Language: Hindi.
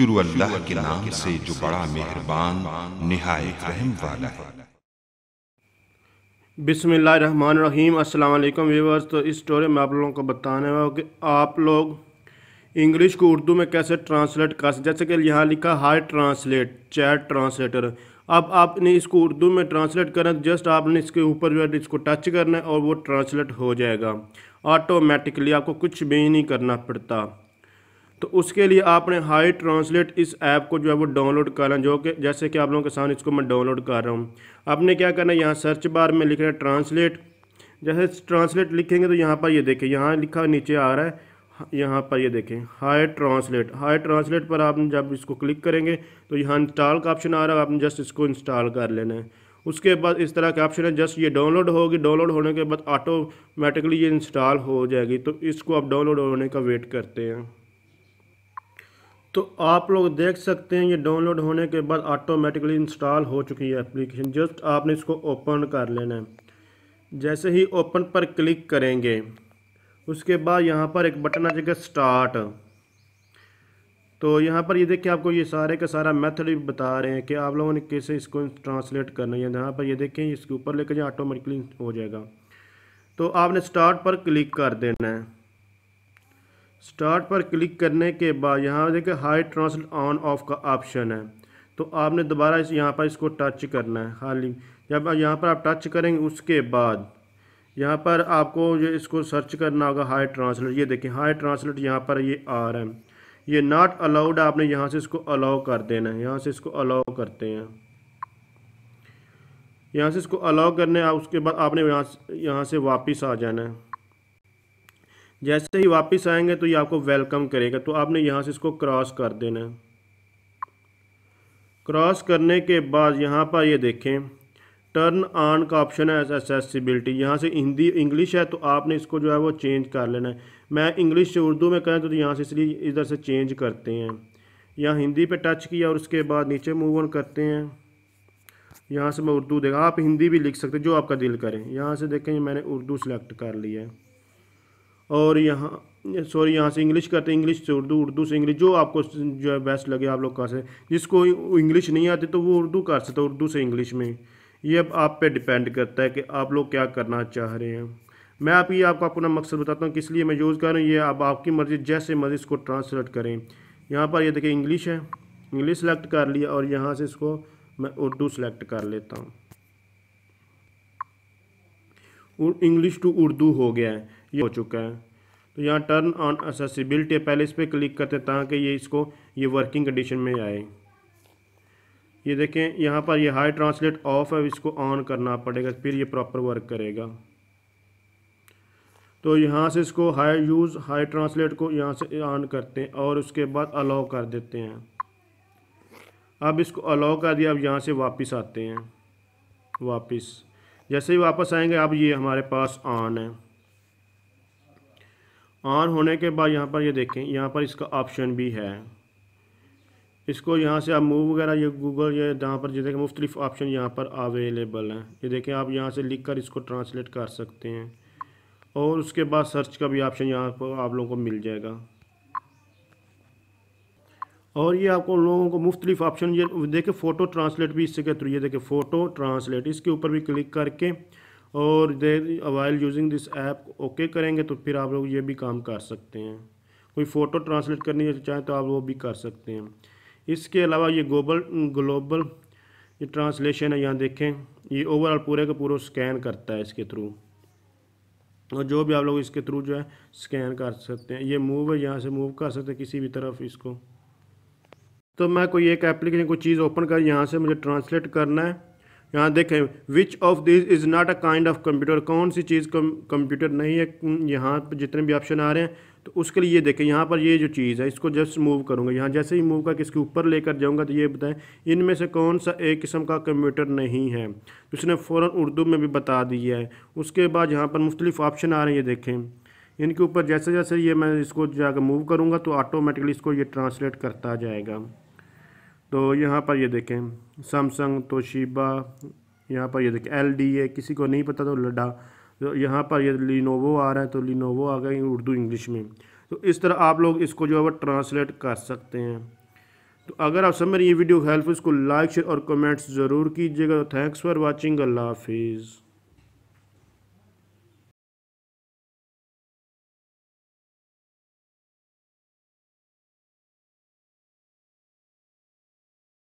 शुरू अल्लाह के नाम से जो बड़ा मेहरबान निहायत रहम वाला है। बिसमीम वालेकुम व्यूवर्स तो इस स्टोरी में आप लोगों को बताने वाला हूँ कि आप लोग इंग्लिश को उर्दू में कैसे ट्रांसलेट कर सकते जैसे कि यहाँ लिखा हाई ट्रांसलेट, चैट ट्रांसलेटर। अब आपने इसको उर्दू में ट्रांसलेट करना जस्ट आपने इसके ऊपर जो है इसको टच करना है और वो ट्रांसलेट हो जाएगा। ऑटोमेटिकली आपको कुछ भी नहीं करना पड़ता। तो उसके लिए आपने हाई ट्रांसलेट इस ऐप को जो है वो डाउनलोड करना जो कि जैसे कि आप लोगों के सामने इसको मैं डाउनलोड कर रहा हूँ। आपने क्या करना है, यहाँ सर्च बार में लिखना है ट्रांसलेट। जैसे ट्रांसलेट लिखेंगे तो यहाँ पर ये यह देखें, यहाँ लिखा नीचे आ रहा है, यहाँ पर ये यह देखें, हाई ट्रांसलेट। हाई ट्रांसलेट पर आप जब इसको क्लिक करेंगे तो यहाँ इंस्टॉल का ऑप्शन आ रहा है आपने जस्ट इसको इंस्टॉल कर लेना है। उसके बाद इस तरह के ऑप्शन है, जस्ट ये डाउनलोड होगी, डाउनलोड होने के बाद ऑटोमेटिकली ये इंस्टॉल हो जाएगी तो इसको आप डाउनलोड होने का वेट करते हैं। तो आप लोग देख सकते हैं, ये डाउनलोड होने के बाद ऑटोमेटिकली इंस्टॉल हो चुकी है एप्लीकेशन जस्ट आपने इसको ओपन कर लेना है। जैसे ही ओपन पर क्लिक करेंगे, उसके बाद यहाँ पर एक बटन आ जाएगा स्टार्ट तो यहाँ पर ये देखिए आपको ये सारे का सारा मेथड भी बता रहे हैं कि आप लोगों ने कैसे इसको ट्रांसलेट करना है। यहाँ पर ये देखें इसके ऊपर लेकर जाए ऑटोमेटिकली हो जाएगा। तो आपने स्टार्ट पर क्लिक कर देना है। स्टार्ट पर क्लिक करने के बाद यहाँ देखिए हाई ट्रांसलेट ऑन ऑफ़ का ऑप्शन है। तो आपने दोबारा इस यहाँ पर इसको टच करना है। खाली जब यहाँ पर आप टच करेंगे उसके बाद यहाँ पर आपको जो इसको सर्च करना होगा हाई ट्रांसलेट। ये देखिए हाई ट्रांसलेट यहाँ पर ये आ रहा है। ये नॉट अलाउड आपने यहाँ से इसको अलाउ कर देना है। यहाँ से इसको अलाउ करते हैं। यहाँ से इसको अलाउ करने उसके बाद आपने यहाँ यहाँ से वापस आ जाना है। जैसे ही वापस आएँगे तो ये आपको वेलकम करेगा। तो आपने यहाँ से इसको क्रॉस कर देना है। क्रॉस करने के बाद यहाँ पर ये देखें। टर्न ऑन का ऑप्शन है एसेसिबिलिटी यहाँ से हिंदी इंग्लिश है तो आपने इसको जो है वो चेंज कर लेना है। मैं इंग्लिश से उर्दू में करें तो यहाँ से इसलिए इधर से चेंज करते हैं। यहाँ हिंदी पे टच किया और उसके बाद नीचे मूव ऑन करते हैं। यहाँ से मैं उर्दू देखा, आप हिंदी भी लिख सकते जो आपका दिल करें। यहाँ से देखें, मैंने उर्दू सेलेक्ट कर लिया है। और यहाँ सॉरी यहाँ से इंग्लिश करते हैं इंग्लिश से उर्दू उर्दू से इंग्लिश जो आपको जो है बेस्ट लगे आप लोग का से। जिसको इंग्लिश नहीं आती तो वो उर्दू कर सकते उर्दू से इंग्लिश में। ये अब आप पे डिपेंड करता है कि आप लोग क्या करना चाह रहे हैं। मैं आप, ये आपको अपना मकसद बताता हूँ, किस लिए मैं यूज़ कर रहा हूँ। ये अब आपकी मर्ज़ी, जैसे मर्ज़ी इसको ट्रांसलेट करें। यहाँ पर ये देखिए इंग्लिश है। इंग्लिश सेलेक्ट कर लिया और यहाँ से इसको मैं उर्दू सेलेक्ट कर लेता हूँ। इंग्लिश टू उर्दू हो गया है। ये हो चुका है। तो यहाँ टर्न ऑन असेसिबिलिटी पहले इस पर क्लिक करते हैं ताकि ये इसको, ये वर्किंग कंडीशन में आए। ये देखें, यहाँ पर ये हाई ट्रांसलेट ऑफ़ है। इसको ऑन करना पड़ेगा, फिर ये प्रॉपर वर्क करेगा। तो यहाँ से इसको हाई यूज़ हाई ट्रांसलेट को यहाँ से ऑन करते हैं और उसके बाद अलाउ कर देते हैं। अब इसको अलाउ कर दिया, अब यहाँ से वापस आते हैं। वापस। जैसे ही वापस आएँगे, अब ये हमारे पास ऑन है। ऑन होने के बाद यहाँ पर ये यह देखें, यहाँ पर इसका ऑप्शन भी है। इसको यहाँ से आप मूव वगैरह, ये गूगल ये जहाँ पर जैसे मुख्तलिफ़ ऑप्शन यहाँ पर अवेलेबल हैं। ये देखें, आप यहाँ से लिख कर इसको ट्रांसलेट कर सकते हैं। और उसके बाद सर्च का भी ऑप्शन यहाँ पर आप लोगों को मिल जाएगा। और ये आपको लोगों को मुख्तलिफ़ ऑप्शन ये देखें फ़ोटो ट्रांसलेट भी इसके थ्रू, ये देखें फ़ोटो ट्रांसलेट इसके ऊपर भी क्लिक करके और while using this app okay करेंगे तो फिर आप लोग ये भी काम कर सकते हैं। कोई फ़ोटो ट्रांसलेट करनी चाहें तो आप वो भी कर सकते हैं। इसके अलावा ये ग्लोबल ग्लोबल ये ट्रांसलेशन है, यहाँ देखें, ये ओवरऑल पूरे का पूरा स्कैन करता है इसके थ्रू और जो भी आप लोग इसके थ्रू जो है स्कैन कर सकते हैं। ये मूव है, यहाँ से मूव कर सकते हैं किसी भी तरफ़ इसको। तो मैं कोई एक एप्लीकेशन कोई चीज़ ओपन कर, यहाँ से मुझे ट्रांसलेट करना है। यहाँ देखें which of this is not a kind of computer कौन सी चीज़ कंप्यूटर नहीं है? यहाँ पर जितने भी ऑप्शन आ रहे हैं तो उसके लिए देखें, यहाँ पर ये जो चीज़ है, इसको जस्ट मूव करूँगा। यहाँ जैसे ही मूव करके इसके ऊपर लेकर जाऊँगा तो ये बताएँ, इनमें से कौन सा एक किस्म का कंप्यूटर नहीं है? तो उसने फ़ौर उर्दू में भी बता दिया है। उसके बाद यहाँ पर मुख्तलिफ़ ऑप्शन आ रहे हैं, ये देखें। इनके ऊपर जैसे जैसे ये मैं इसको जाकर मूव करूँगा तो ऑटोमेटिकली इसको ये ट्रांसलेट करता जाएगा। तो यहाँ पर ये देखें सैमसंग तोशिबा यहाँ पर ये देखें एल डी है किसी को नहीं पता तो लडा तो यहाँ पर ये लिनोवो आ रहा है तो लिनोवो आ गई उर्दू इंग्लिश में। तो इस तरह आप लोग इसको जो है वो ट्रांसलेट कर सकते हैं। तो अगर आप सब मेरी ये वीडियो हेल्प इसको लाइक शेयर और कमेंट्स ज़रूर कीजिएगा। थैंक्स फॉर वाचिंग अल्लाह हाफिज़